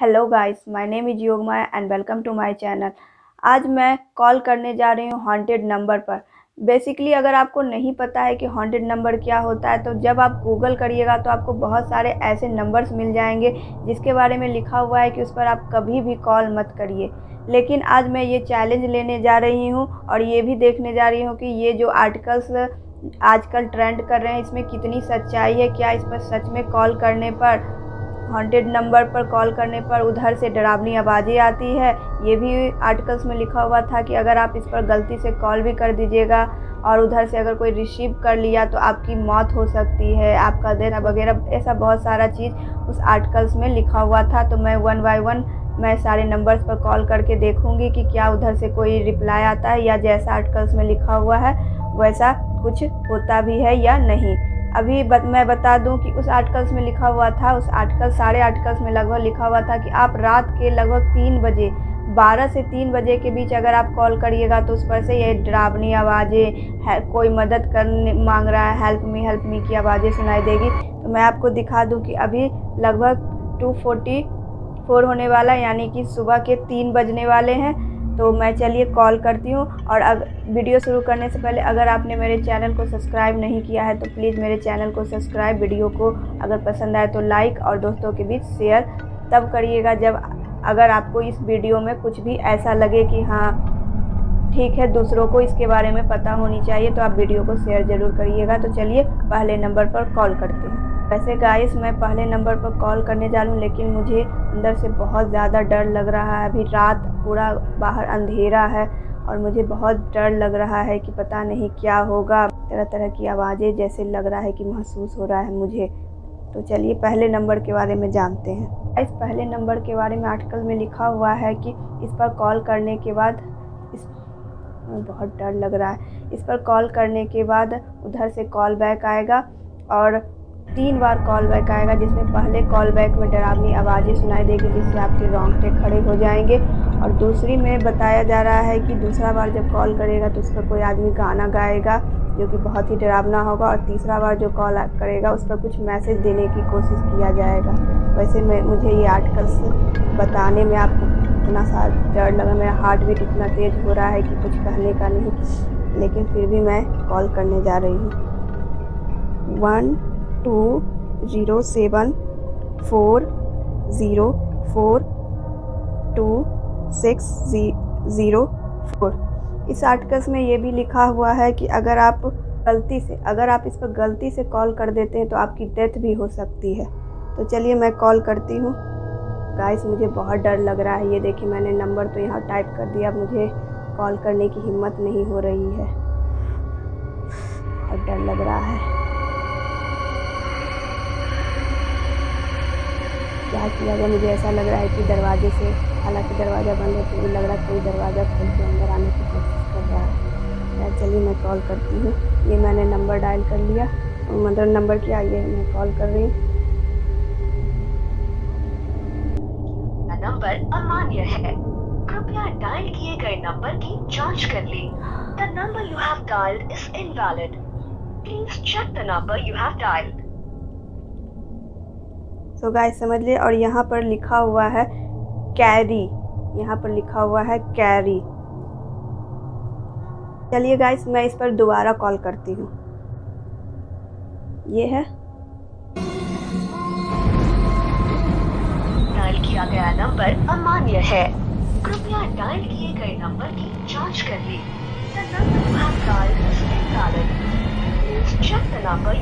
Hello guys my name is Yogmaya and welcome to my channel आज मैं call करने जा रही हूँ हॉन्टेड नंबर पर। बेसिकली अगर आपको नहीं पता है कि हॉन्टेड नंबर क्या होता है तो जब आप गूगल करिएगा तो आपको बहुत सारे ऐसे नंबर्स मिल जाएँगे, जिसके बारे में लिखा हुआ है कि उस पर आप कभी भी कॉल मत करिए। लेकिन आज मैं ये चैलेंज लेने जा रही हूँ और ये भी देखने जा रही हूँ कि ये जो आर्टिकल्स आजकल ट्रेंड कर रहे हैं, इसमें कितनी सच्चाई है, क्या इस पर सच में कॉल करने पर हॉन्टेड नंबर पर कॉल करने पर उधर से डरावनी आवाज़ें आती है। ये भी आर्टिकल्स में लिखा हुआ था कि अगर आप इस पर गलती से कॉल भी कर दीजिएगा और उधर से अगर कोई रिसीव कर लिया तो आपकी मौत हो सकती है। आपका देना वगैरह, ऐसा बहुत सारा चीज़ उस आर्टिकल्स में लिखा हुआ था। तो मैं वन बाय वन मैं सारे नंबर्स पर कॉल करके देखूँगी कि क्या उधर से कोई रिप्लाई आता है या जैसा आर्टिकल्स में लिखा हुआ है, वैसा कुछ होता भी है या नहीं। अभी बत, मैं बता दूँ कि उस आर्टिकल्स में लिखा हुआ था उस आर्टिकल सारे आर्टिकल्स में लगभग लिखा हुआ था कि आप रात के लगभग तीन बजे बारह से तीन बजे के बीच अगर आप कॉल करिएगा तो उस पर से ये डरावनी आवाज़ें कोई मदद करने मांग रहा है हेल्प मी हेल्प मी की आवाज़ें सुनाई देगी। तो मैं आपको दिखा दूँ कि अभी लगभग टू फोर्टी फोर होने वाला यानी कि सुबह के तीन बजने वाले हैं। तो मैं चलिए कॉल करती हूँ और अग, वीडियो शुरू करने से पहले अगर आपने मेरे चैनल को सब्सक्राइब नहीं किया है तो प्लीज़ मेरे चैनल को सब्सक्राइब, वीडियो को अगर पसंद आए तो लाइक और दोस्तों के बीच शेयर तब करिएगा जब अगर आपको इस वीडियो में कुछ भी ऐसा लगे कि हाँ ठीक है, दूसरों को इसके बारे में पता होनी चाहिए तो आप वीडियो को शेयर ज़रूर करिएगा। तो चलिए पहले नंबर पर कॉल करते हैं। वैसे गाइस मैं पहले नंबर पर कॉल करने जा रही हूँ, लेकिन मुझे अंदर से बहुत ज़्यादा डर लग रहा है। अभी रात पूरा बाहर अंधेरा है और मुझे बहुत डर लग रहा है कि पता नहीं क्या होगा। तरह तरह की आवाज़ें जैसे लग रहा है कि महसूस हो रहा है मुझे। तो चलिए पहले नंबर के बारे में जानते हैं। इस पहले नंबर के बारे में आर्टिकल में लिखा हुआ है कि इस पर कॉल करने के बाद इस, बहुत डर लग रहा है। इस पर कॉल करने के बाद उधर से कॉल बैक आएगा और तीन बार कॉल बैक आएगा, जिसमें पहले कॉल बैक में डरावनी आवाज़ें सुनाई देगी, जिससे आपके रोंगटे खड़े हो जाएँगे। और दूसरी में बताया जा रहा है कि दूसरा बार जब कॉल करेगा तो उस पर कोई आदमी गाना गाएगा, जो कि बहुत ही डरावना होगा। और तीसरा बार जो कॉल करेगा उस पर कुछ मैसेज देने की कोशिश किया जाएगा। वैसे मैं मुझे ये आर्टिकल्स बताने में आपको इतना सा डर लगा, मेरा हार्ट बीट इतना तेज़ हो रहा है कि कुछ कहने का नहीं। लेकिन फिर भी मैं कॉल करने जा रही हूँ। One two zero seven four zero four two six zero four इस आर्टिकल्स में ये भी लिखा हुआ है कि अगर आप गलती से, अगर आप इस पर गलती से कॉल कर देते हैं तो आपकी डेथ भी हो सकती है। तो चलिए मैं कॉल करती हूँ। गाइस मुझे बहुत डर लग रहा है। ये देखिए मैंने नंबर तो यहाँ टाइप कर दिया। मुझे कॉल करने की हिम्मत नहीं हो रही है। बहुत डर लग रहा है। क्या किया गया। मुझे ऐसा लग रहा है कि दरवाजे से, हालाँकि दरवाज़ा बंद है तो भी लग रहा है कोई दरवाज़ा खोल के अंदर आने की कोशिश कर रहा है। चलिए मैं कॉल करती हूँ। ये मैंने नंबर डायल कर लिया। मतलब नंबर क्या ये मैं कॉल कर रही हूँ। नंबर अमान्य है। कृपया डायल किए गए नंबर की जाँच कर लें। The number you have dialled is invalid please check the number you have dialled so guys समझ लिए? और यहाँ पर लिखा हुआ है कैरी। यहाँ पर लिखा हुआ है कैरी। चलिए गाइस, मैं इस पर दोबारा कॉल करती हूँ। ये है। डायल किया गया नंबर अमान्य है। कृपया डायल किए गए नंबर की जाँच कर लें।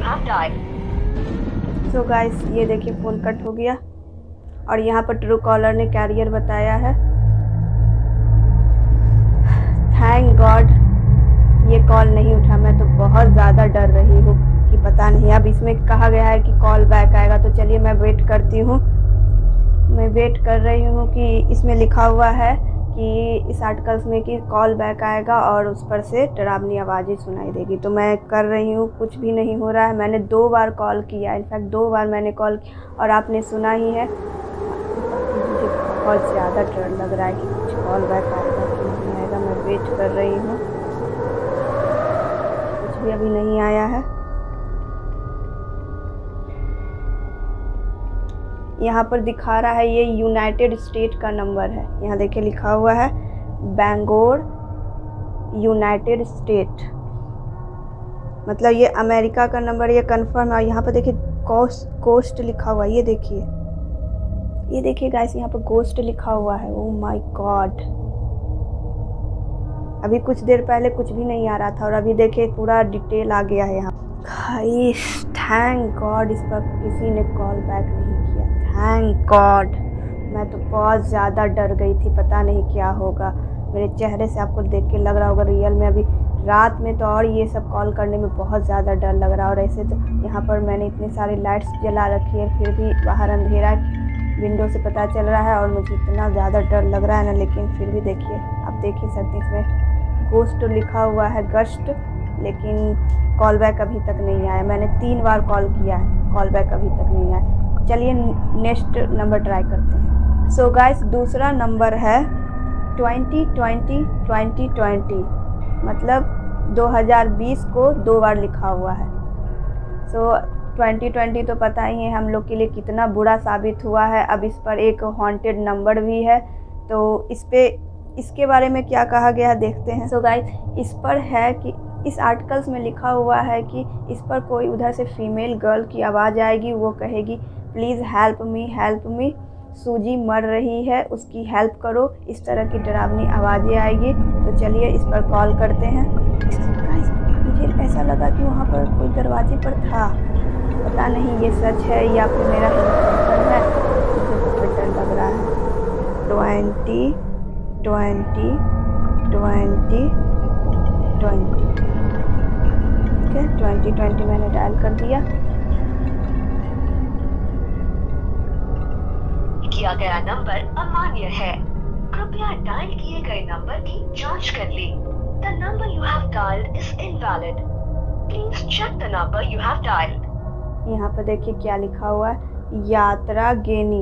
Have dialled so so guys ये देखिए फ़ोन कट हो गया। और यहाँ पर ट्रू कॉलर ने कैरियर बताया है। थैंक गॉड ये कॉल नहीं उठा। मैं तो बहुत ज़्यादा डर रही हूँ कि पता नहीं। अब इसमें कहा गया है कि कॉल बैक आएगा। तो चलिए मैं वेट करती हूँ। मैं वेट कर रही हूँ कि इसमें लिखा हुआ है कि इस आर्टिकल्स में कि कॉल बैक आएगा और उस पर से डरावनी आवाज़ें सुनाई देगी। तो मैं कर रही हूँ, कुछ भी नहीं हो रहा है। मैंने दो बार कॉल किया इनफैक्ट दो बार मैंने कॉल और आपने सुना ही है। मुझे बहुत ज़्यादा डर लग रहा है कि कुछ कॉल बैक आएगा कि नहीं आएगा। मैं वेट कर रही हूँ। कुछ भी अभी नहीं आया है। यहाँ पर दिखा रहा है ये यूनाइटेड स्टेट का नंबर है। यहाँ देखिए लिखा हुआ है बेंगोर यूनाइटेड स्टेट। मतलब ये अमेरिका का नंबर ये कंफर्म है। यहाँ पर देखिए कोस्ट कोस्ट लिखा हुआ है, ये देखिए। ये देखिए गाइस यहाँ पर गोस्ट लिखा हुआ है। ओ माय गॉड अभी कुछ देर पहले कुछ भी नहीं आ रहा था और अभी देखिए पूरा डिटेल आ गया है यहाँ। गाइस थैंक गॉड इस पर किसी ने कॉल बैक नहीं किया। थैंक गॉड मैं तो बहुत ज़्यादा डर गई थी, पता नहीं क्या होगा। मेरे चेहरे से आपको देख के लग रहा होगा रियल में अभी रात में तो और ये सब कॉल करने में बहुत ज़्यादा डर लग रहा है। और ऐसे तो यहाँ पर मैंने इतनी सारी लाइट्स जला रखी है, फिर भी बाहर अंधेरा विंडो से पता चल रहा है और मुझे इतना ज़्यादा डर लग रहा है ना, लेकिन फिर भी देखिए, आप देख ही सकते इसमें गोस्ट लिखा हुआ है गश्त लेकिन कॉल बैक अभी तक नहीं आया। मैंने तीन बार कॉल किया है कॉल बैक अभी तक नहीं आया। चलिए नेक्स्ट नंबर ट्राई करते हैं। सो so गाइस दूसरा नंबर है ट्वेंटी ट्वेंटी ट्वेंटी ट्वेंटी मतलब 2020 को दो बार लिखा हुआ है। सो so, 2020 तो पता ही है हम लोग के लिए कितना बुरा साबित हुआ है। अब इस पर एक हॉन्टेड नंबर भी है। तो इस पे इसके बारे में क्या कहा गया देखते हैं। सो so गाइस इस पर है कि इस आर्टिकल्स में लिखा हुआ है कि इस पर कोई उधर से फीमेल गर्ल की आवाज़ आएगी वो कहेगी please help me help me. Suzy मर रही है, उसकी हेल्प करो। इस तरह की डरावनी आवाज़ें आएगी। तो चलिए इस पर कॉल करते हैं। मुझे ऐसा लगा कि वहाँ पर कोई दरवाजे पर था। पता नहीं ये सच है या फिर मेरा है मुझे बहुत डर लग रहा है। Twenty twenty twenty twenty. ठीक है, ट्वेंटी ट्वेंटी मैंने डायल कर दिया। किया गया नंबर अमान्य है। कृपया डायल किए गए नंबर की जाँच कर ले। The number you have dialled is invalid please check the number you have dialled यहाँ पर देखिए क्या लिखा हुआ है। यात्रा गेनी।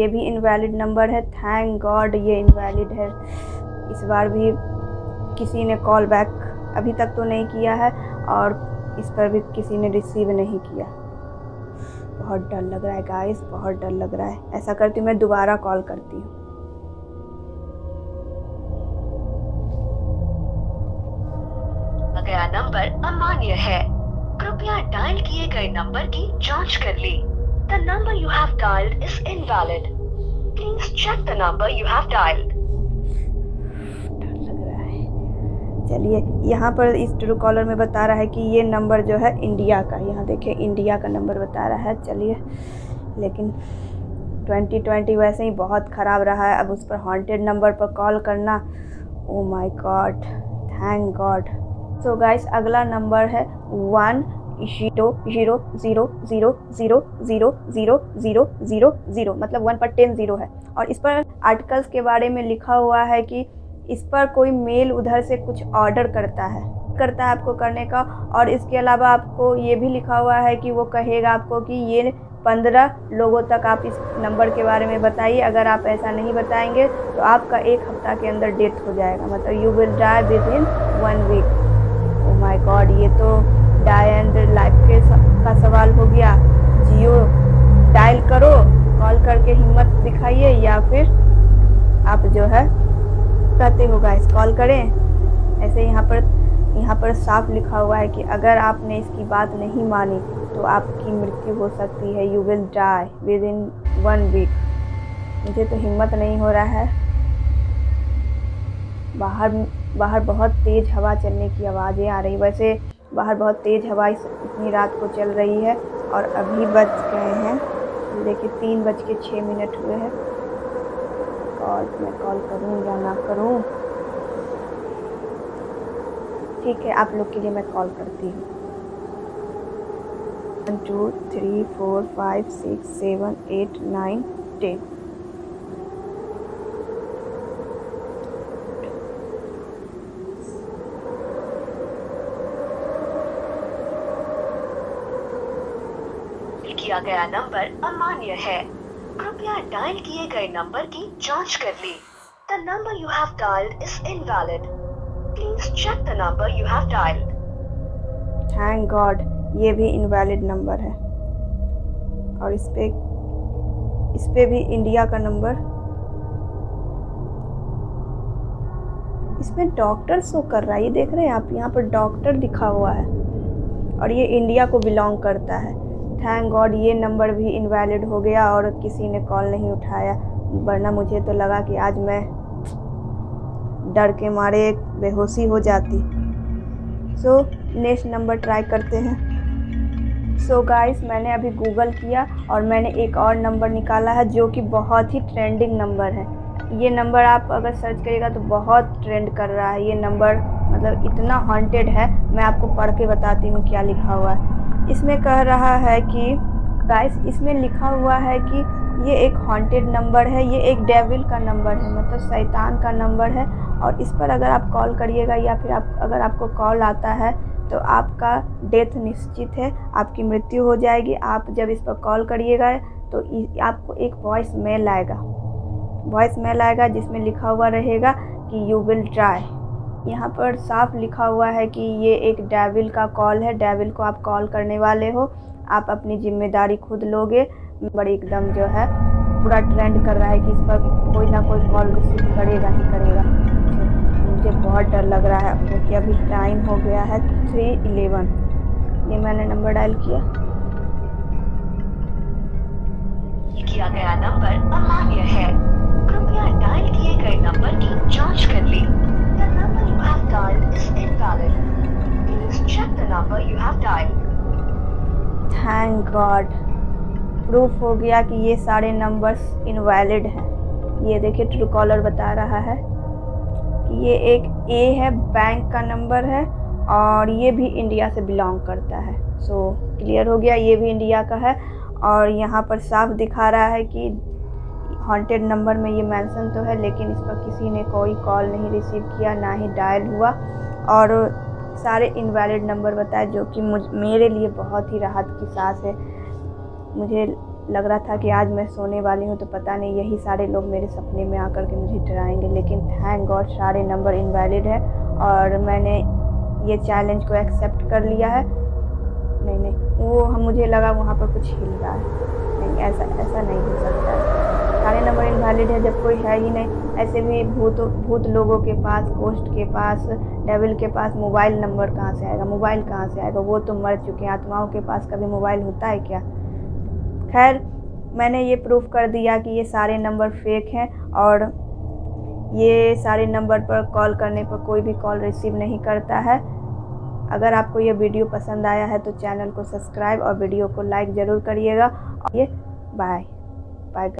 ये भी इनवैलिड नंबर है। थैंक गॉड ये इनवैलिड है। इस बार भी किसी ने कॉल बैक अभी तक तो नहीं किया है और इस पर भी किसी ने रिसीव नहीं किया। बहुत डर लग रहा है गाइस बहुत डर लग रहा है। ऐसा करती हूँ, मैं दोबारा कॉल करती हूँ। नंबर अमान्य है। कृपया डायल किए गए नंबर की जाँच कर ले। The number you have dialled is invalid please check the number you have dialled चलिए यहाँ पर इस ट्रू कॉलर में बता रहा है कि ये नंबर जो है इंडिया का यहाँ देखिए इंडिया का नंबर बता रहा है। चलिए, लेकिन 2020 वैसे ही बहुत ख़राब रहा है। अब उस पर हॉन्टेड नंबर पर कॉल करना। ओ my God thank God so guys अगला नंबर है one zero zero zero zero zero zero zero zero zero zero मतलब वन पर टेन ज़ीरो है। और इस पर आर्टिकल्स के बारे में लिखा हुआ है कि इस पर कोई मेल उधर से कुछ ऑर्डर करता है। करता है आपको करने का और इसके अलावा आपको ये भी लिखा हुआ है कि वो कहेगा आपको कि ये पंद्रह लोगों तक आप इस नंबर के बारे में बताइए। अगर आप ऐसा नहीं बताएँगे तो आपका एक हफ़्ता के अंदर डेथ हो जाएगा। मतलब you will die within one week oh my God ये तो डाई एंड लाइफ के का सवाल हो गया। जियो डायल करो कॉल करके हिम्मत दिखाइए या फिर आप जो है कहते हो गाइस कॉल करें। ऐसे यहाँ पर यहाँ पर साफ़ लिखा हुआ है कि अगर आपने इसकी बात नहीं मानी तो आपकी मृत्यु हो सकती है। You will die within one week मुझे तो हिम्मत नहीं हो रहा है। बाहर बाहर बहुत तेज़ हवा चलने की आवाज़ें आ रही वैसे बाहर बहुत तेज़ हवा इतनी रात को चल रही है और अभी बज गए हैं। देखिए तीन बज के छः मिनट हुए हैं। कॉल मैं कॉल करूँ या ना करूँ? ठीक है, आप लोग के लिए मैं कॉल करती हूँ। One two three four five six seven eight nine ten किया गया नंबर अमान्य है। कृपया डायल किए गए नंबर की जाँच कर ले। The number you have dialled is invalid please check the number you have dialled thank God ये भी इनवैलिड नंबर है। और इस पर इस पर भी इंडिया का नंबर इसमें डॉक्टर शो कर रहा है। ये देख रहे हैं आप, यहाँ पर डॉक्टर दिखा हुआ है। और ये इंडिया को बिलोंग करता है। थैंक गॉड ये नंबर भी इनवैलिड हो गया और किसी ने कॉल नहीं उठाया। वरना मुझे तो लगा कि आज मैं डर के मारे बेहोशी हो जाती। सो नेक्स्ट नंबर ट्राई करते हैं। सो so गाइस मैंने अभी गूगल किया और मैंने एक और नंबर निकाला है जो कि बहुत ही ट्रेंडिंग नंबर है। ये नंबर आप अगर सर्च करिएगा तो बहुत ट्रेंड कर रहा है। ये नंबर मतलब इतना हॉन्टेड है, मैं आपको पढ़ के बताती हूँ क्या लिखा हुआ है। इसमें कह रहा है कि गाइस इसमें लिखा हुआ है कि ये एक हॉन्टेड नंबर है, ये एक डेविल का नंबर है मतलब शैतान का नंबर है। और इस पर अगर आप कॉल करिएगा या फिर आप, अगर आपको कॉल आता है तो आपका डेथ निश्चित है, आपकी मृत्यु हो जाएगी। आप जब इस पर कॉल करिएगा तो आपको एक वॉइस मेल आएगा। वॉइस मेल आएगा जिसमें लिखा हुआ रहेगा कि यू विल ट्राई यहाँ पर साफ़ लिखा हुआ है कि ये एक डेविल का कॉल है। डेविल को आप कॉल करने वाले हो। आप अपनी ज़िम्मेदारी खुद लोगे। बड़ी एकदम जो है, पूरा ट्रेंड कर रहा है कि इस पर कोई ना कोई कॉल रिसीव करेगा ही करेगा। मुझे बहुत डर लग रहा है क्योंकि अभी टाइम हो गया है थ्री इलेवन ये मैंने नंबर डायल किया। गया नंबर अमान्य है। कृपया डायल किए गए नंबर की जाँच कर लें। The number you have dialled is invalid please check the number you have dialled thank God proof हो गया कि ये सारे नंबर्स इनवैलिड हैं। ये देखिए ट्रू कॉलर बता रहा है कि ये एक ए है बैंक का नंबर है और ये भी इंडिया से बिलोंग करता है। सो so, क्लियर हो गया ये भी इंडिया का है और यहाँ पर साफ़ दिखा रहा है कि हॉन्टेड नंबर में ये मेंशन तो है, लेकिन इस पर किसी ने कोई कॉल नहीं रिसीव किया, ना ही डायल हुआ। और सारे इनवैलिड नंबर बताए, जो कि मुझ, मेरे लिए बहुत ही राहत की सांस है। मुझे लग रहा था कि आज मैं सोने वाली हूँ तो पता नहीं, यही सारे लोग मेरे सपने में आकर के मुझे डराएँगे। लेकिन थैंक गॉड सारे नंबर इनवैलिड है, और मैंने ये चैलेंज को एक्सेप्ट कर लिया है। नहीं नहीं, वो हम मुझे लगा वहाँ पर कुछ हिल रहा है। नहीं, ऐसा ऐसा नहीं हो सकता। है सारे नंबर इनवैलिड है, जब कोई है ही नहीं। ऐसे भी भूत भूत लोगों के पास पोस्ट के पास डेविल के पास मोबाइल नंबर कहाँ से आएगा? मोबाइल कहाँ से आएगा? वो तो मर चुके हैं। आत्माओं के पास कभी मोबाइल होता है क्या? खैर, मैंने ये प्रूफ कर दिया कि ये सारे नंबर फेक हैं और ये सारे नंबर पर कॉल करने पर कोई भी कॉल रिसीव नहीं करता है। अगर आपको ये वीडियो पसंद आया है तो चैनल को सब्सक्राइब और वीडियो को लाइक ज़रूर करिएगा। और ये बाय बाय